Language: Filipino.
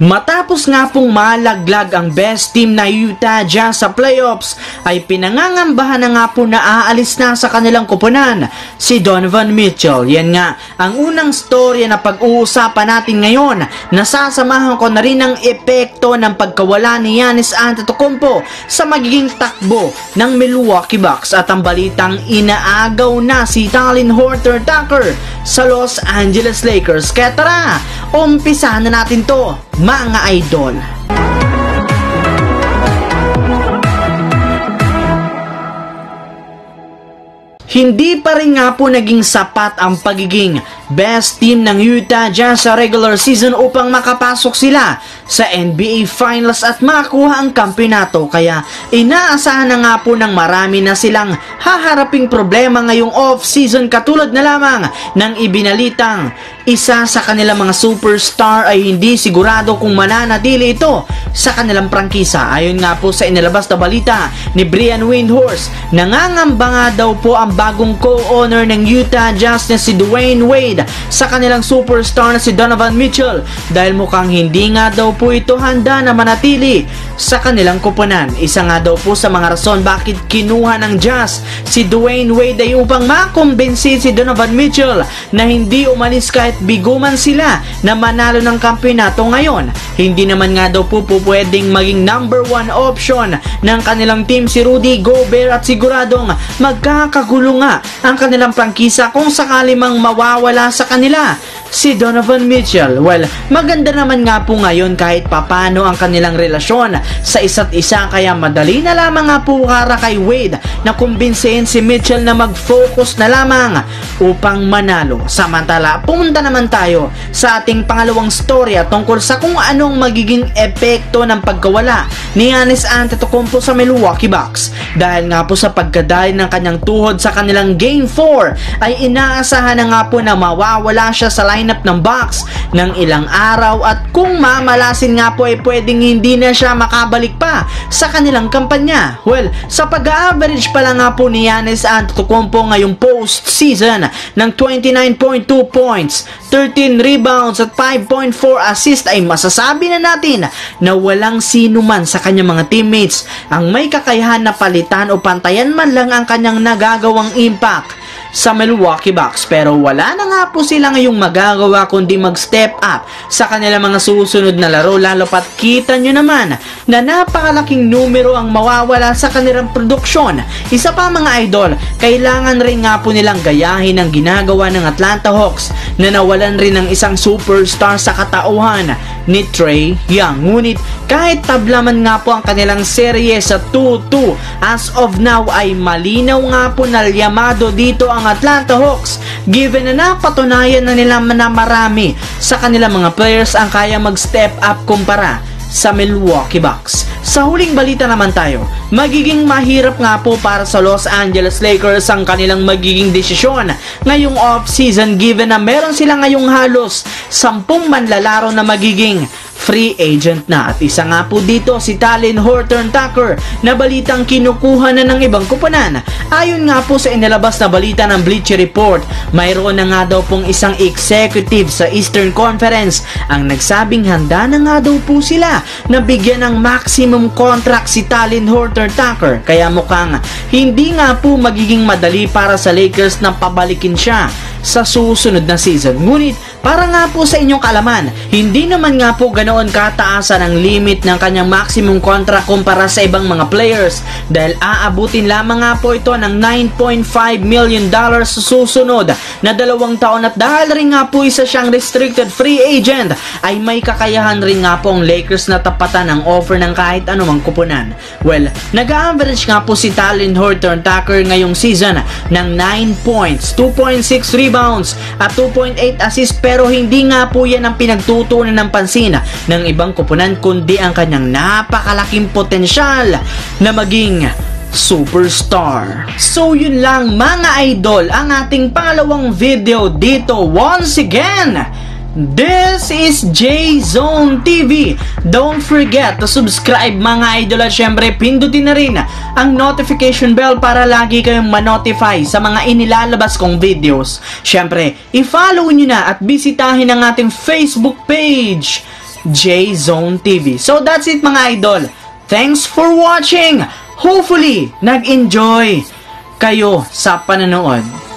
Matapos nga pong malaglag ang best team na Utah Jazz sa playoffs, ay pinangangambahan na nga po na aalis na sa kanilang kupunan si Donovan Mitchell. Yan nga, ang unang storya na pag-uusapan natin ngayon, nasasamahan ko na rin ang epekto ng pagkawala ni Giannis Antetokounmpo sa magiging takbo ng Milwaukee Bucks at ang balitang inaagaw na si Talin Horter Tucker sa Los Angeles Lakers. Kaya tara, umpisahan na natin to mga idol. Hindi pa rin nga po naging sapat ang pagiging best team ng Utah Jazz sa regular season upang makapasok sila sa NBA Finals at makakuha ang kampeonato kaya inaasahan na nga po ng marami na silang haharaping problema ngayong off-season katulad na lamang ng ibinalitang isa sa kanilang mga superstar ay hindi sigurado kung mananatili ito sa kanilang prangkisa. Ayon nga po sa inilabas na balita ni Brian Windhorst, nangangamba nga daw po ang bagong co-owner ng Utah Jazz na si Dwayne Wade sa kanilang superstar na si Donovan Mitchell dahil mukhang hindi nga daw po ito handa na manatili sa kanilang kupunan. Isa nga daw po sa mga rason bakit kinuha ng Jazz si Dwayne Wade ay upang makumbinsi si Donovan Mitchell na hindi umalis kahit biguman sila na manalo ng kampeonato ngayon. Hindi naman nga daw po, po pwedeng maging number one option ng kanilang team si Rudy Gobert at siguradong magkakagulo nga ang kanilang prangkisa kung sakali mang mawawala sa kanila si Donovan Mitchell. Well, maganda naman nga po ngayon kahit papano ang kanilang relasyon sa isa't isa kaya madali na lamang nga po para kay Wade na kumbinsihin si Mitchell na mag-focus na lamang upang manalo. Samantala, pumunta naman tayo sa ating pangalawang storya tungkol sa kung anong magiging epekto ng pagkawala ni Giannis Antetokounmpo sa Milwaukee Bucks. Dahil nga po sa pagkadali ng kanyang tuhod sa kanilang Game 4 ay inaasahan na nga po na mawawala siya sa lineup ng Bucks ng ilang araw at kung mamalasin nga po ay pwedeng hindi na siya makabalik pa sa kanilang kampanya. Well, sa pag-average pala nga po ni Giannis Antetokounmpo ngayong post-season ng 29.2 points, 13 rebounds at 5.4 assist ay masasabi na natin na walang sino man sa kanyang mga teammates ang may kakayahan na palitan o pantayan man lang ang kanyang nagagawang impact sa Milwaukee Bucks pero wala na nga po sila ngayong magagawa kundi mag-step up sa kanilang mga susunod na laro lalo pat kita nyo naman na napakalaking numero ang mawawala sa kanilang produksyon. Isa pa mga idol, kailangan rin nga po nilang gayahin ang ginagawa ng Atlanta Hawks na nawalan rin ng isang superstar sa katauhan ni Trey Young. Ngunit kahit tablaman nga po ang kanilang serye sa 2-2 as of now ay malinaw nga po na yamado dito ang Atlanta Hawks given na napatunayan na nila na marami sa kanilang mga players ang kaya mag-step up kumpara sa Milwaukee Bucks. Sa huling balita naman tayo, magiging mahirap nga po para sa Los Angeles Lakers ang kanilang magiging desisyon ngayong off-season given na meron sila ngayong halos sampung manlalaro na magiging free agent na. At isa nga po dito si Talin Horton Tucker na balitang kinukuha na ng ibang kupunan. Ayon nga po sa inilabas na balita ng Bleacher Report, mayroon na nga daw pong isang executive sa Eastern Conference ang nagsabing handa na nga daw po sila na bigyan ng maximum contract si Talin Horton Tucker. Kaya mukhang hindi nga po magiging madali para sa Lakers na pabalikin siya sa susunod na season. Ngunit para nga po sa inyong kalaman, hindi naman nga po ganoon kataasan ang limit ng kanyang maximum contract kumpara sa ibang mga players. Dahil aabutin lamang nga po ito ng 9.5 million dollars sa susunod na dalawang taon. At dahil rin nga po isa siyang restricted free agent ay may kakayahan rin nga po ang Lakers na tapatan ang offer ng kahit anumang kupunan. Well, nag-average nga po si Talon Horton Tucker ngayong season ng 9 points, 2.6 rebounds at 2.8 assists pero hindi nga po yan ang pinagtutunan ng pansin ng ibang kupunan kundi ang kanyang napakalaking potensyal na maging superstar. So yun lang mga idol ang ating pangalawang video dito once again. This is J-Zone TV. Don't forget to subscribe mga idol at syempre pindutin na rin ang notification bell para lagi kayong ma-notify sa mga inilalabas kong videos. Syempre, i-follow nyo na at bisitahin ang ating Facebook page J-Zone TV. So that's it mga idol. Thanks for watching. Hopefully, nag-enjoy kayo sa pananood.